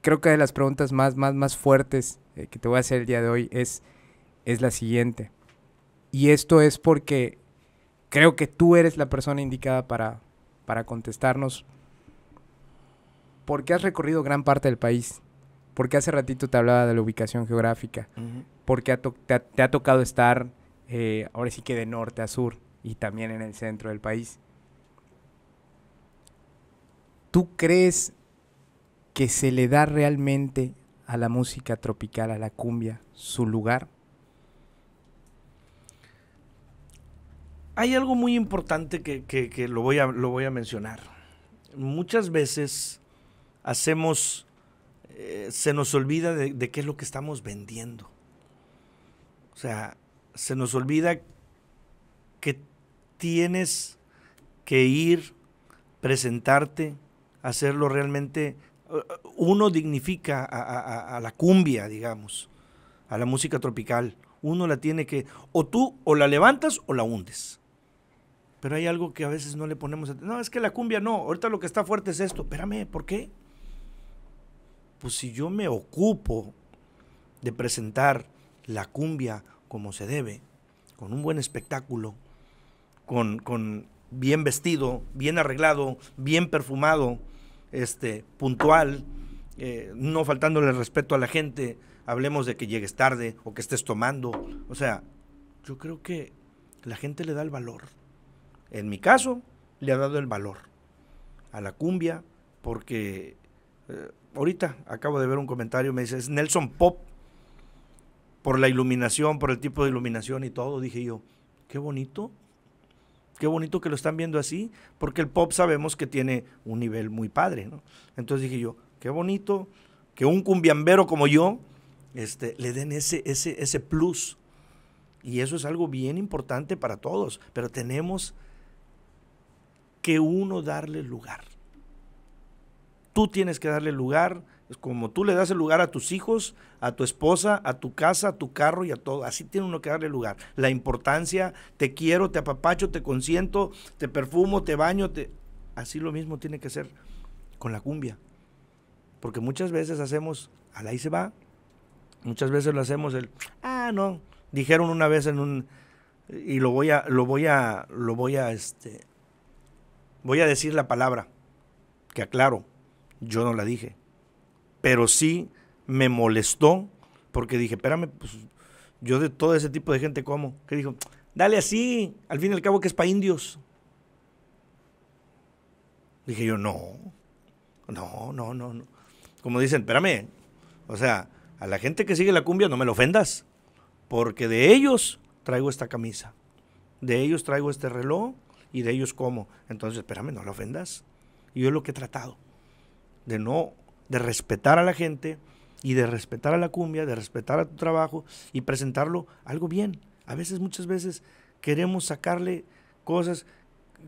creo que de las preguntas más, más, más fuertes eh, que te voy a hacer el día de hoy es, es la siguiente. Y esto es porque creo que tú eres la persona indicada para, para contestarnos. Porque has recorrido gran parte del país. Porque hace ratito te hablaba de la ubicación geográfica. Porque te, ha tocado estar, eh, ahora sí que de norte a sur y también en el centro del país. ¿Tú crees que se le da realmente a la música tropical, a la cumbia, su lugar? Hay algo muy importante que, lo, voy a, lo, voy a, mencionar. Muchas veces hacemos, eh, se nos olvida de, de qué es lo que estamos vendiendo. O sea, se nos olvida que tienes que ir, presentarte, hacerlo realmente. Uno dignifica a, la cumbia, digamos, a la música tropical. Uno la tiene que, o tú o la levantas o la hundes. Pero hay algo que a veces no le ponemos. No, es que la cumbia no. Ahorita lo que está fuerte es esto. Espérame, ¿por qué? Pues si yo me ocupo de presentar la cumbia como se debe, con un buen espectáculo, con, bien vestido, bien arreglado, bien perfumado, este, puntual, eh, no faltándole respeto a la gente, hablemos de que llegues tarde o que estés tomando. O sea, yo creo que la gente le da el valor. En mi caso, le ha dado el valor a la cumbia, porque eh, ahorita acabo de ver un comentario, me dice, es Nelson Pop, por la iluminación, por el tipo de iluminación y todo. Dije yo, qué bonito, qué bonito que lo están viendo así, porque el pop sabemos que tiene un nivel muy padre, ¿no? Entonces dije yo, qué bonito que un cumbiambero como yo este, le den ese, ese, ese plus. Y eso es algo bien importante para todos, pero tenemos que uno darle lugar. Tú tienes que darle lugar como tú le das el lugar a tus hijos, a tu esposa, a tu casa, a tu carro y a todo. Así tiene uno que darle lugar. La importancia, te quiero, te apapacho, te consiento, te perfumo, te baño. Te... Así lo mismo tiene que ser con la cumbia. Porque muchas veces hacemos, al ahí se va. Muchas veces lo hacemos el, ah, no. Dijeron una vez en un, y lo voy a, lo voy a, lo voy a, este, voy a decir la palabra, que aclaro, yo no la dije pero sí me molestó porque dije, espérame, pues yo de todo ese tipo de gente como, que dijo, dale así, al fin y al cabo que es para indios. Dije yo, no, no, no, no, no. Como dicen, espérame, o sea, a la gente que sigue la cumbia no me lo ofendas, porque de ellos traigo esta camisa, de ellos traigo este reloj y de ellos como. Entonces, espérame, no lo ofendas. Y yo es lo que he tratado, de no de respetar a la gente y de respetar a la cumbia, de respetar a tu trabajo y presentarlo algo bien. A veces, muchas veces, queremos sacarle cosas,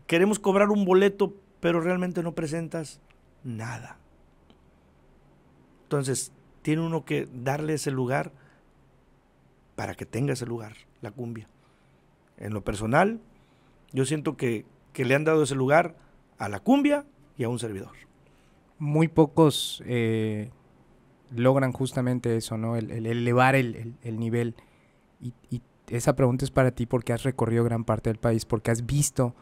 queremos cobrar un boleto, pero realmente no presentas nada. Entonces, tiene uno que darle ese lugar para que tenga ese lugar, la cumbia. En lo personal, yo siento que, que le han dado ese lugar a la cumbia y a un servidor muy pocos eh, logran justamente eso, ¿no? El, elevar el, nivel. Y, esa pregunta es para ti porque has recorrido gran parte del país, porque has visto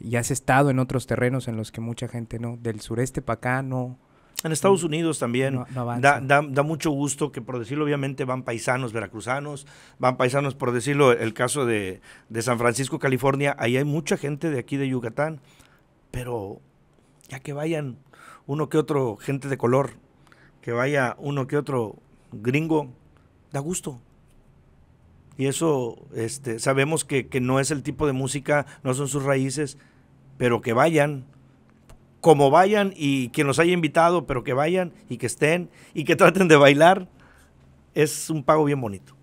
y has estado en otros terrenos en los que mucha gente, ¿no? Del sureste para acá no... En Estados Unidos también da, da, mucho gusto que, por decirlo obviamente, van paisanos veracruzanos, van paisanos, por decirlo, el caso de, de San Francisco, California, ahí hay mucha gente de aquí de Yucatán, pero ya que vayan uno que otro gente de color, que vaya uno que otro gringo, da gusto. Y eso este, sabemos que, que no es el tipo de música, no son sus raíces, pero que vayan, como vayan y quien los haya invitado, pero que vayan y que estén y que traten de bailar, es un pago bien bonito.